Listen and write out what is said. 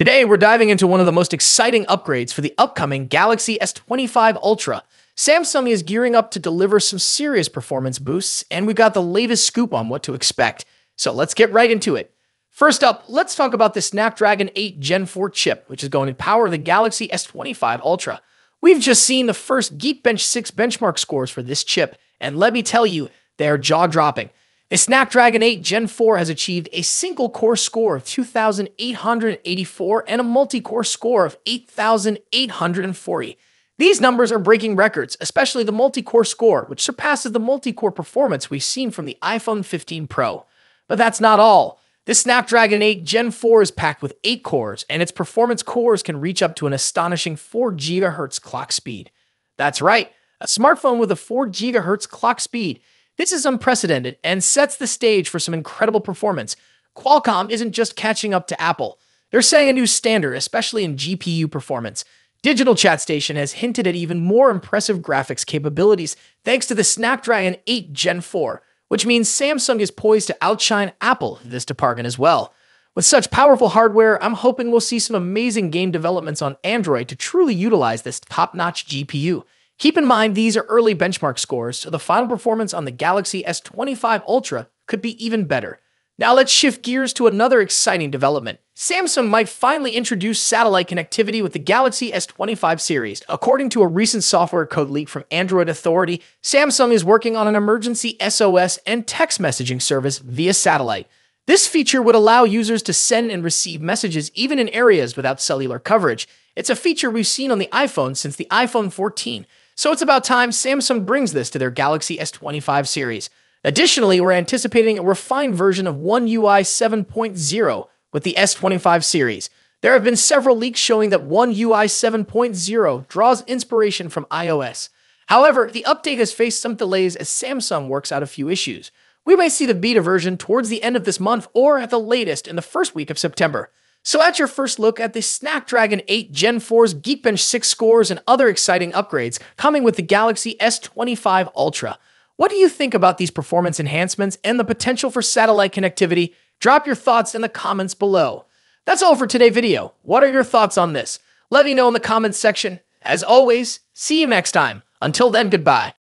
Today, we're diving into one of the most exciting upgrades for the upcoming Galaxy S25 Ultra. Samsung is gearing up to deliver some serious performance boosts, and we've got the latest scoop on what to expect. So let's get right into it. First up, let's talk about the Snapdragon 8 Gen 4 chip, which is going to power the Galaxy S25 Ultra. We've just seen the first Geekbench 6 benchmark scores for this chip, and let me tell you, they are jaw dropping. A Snapdragon 8 Gen 4 has achieved a single core score of 2,884 and a multi core score of 8,840. These numbers are breaking records, especially the multi core score, which surpasses the multi core performance we've seen from the iPhone 15 Pro. But that's not all. This Snapdragon 8 Gen 4 is packed with 8 cores, and its performance cores can reach up to an astonishing 4 GHz clock speed. That's right, a smartphone with a 4 GHz clock speed this is unprecedented and sets the stage for some incredible performance. Qualcomm isn't just catching up to Apple. They're setting a new standard, especially in GPU performance. Digital Chat Station has hinted at even more impressive graphics capabilities thanks to the Snapdragon 8 Gen 4, which means Samsung is poised to outshine Apple in this department as well. With such powerful hardware, I'm hoping we'll see some amazing game developments on Android to truly utilize this top notch GPU. Keep in mind these are early benchmark scores, so the final performance on the Galaxy S25 Ultra could be even better. Now let's shift gears to another exciting development. Samsung might finally introduce satellite connectivity with the Galaxy S25 series. According to a recent software code leak from Android Authority, Samsung is working on an emergency SOS and text messaging service via satellite. This feature would allow users to send and receive messages even in areas without cellular coverage. It's a feature we've seen on the iPhone since the iPhone 14, so it's about time Samsung brings this to their Galaxy S25 series. Additionally, we're anticipating a refined version of One UI 7.0 with the S25 series. There have been several leaks showing that One UI 7.0 draws inspiration from iOS. However, the update has faced some delays as Samsung works out a few issues. We may see the beta version towards the end of this month or at the latest in the first week of September. So at your first look at the Snapdragon 8 Gen 4's Geekbench 6 scores and other exciting upgrades coming with the Galaxy S25 Ultra. What do you think about these performance enhancements and the potential for satellite connectivity? Drop your thoughts in the comments below. That's all for today's video. What are your thoughts on this? Let me know in the comments section. As always, see you next time. Until then, goodbye.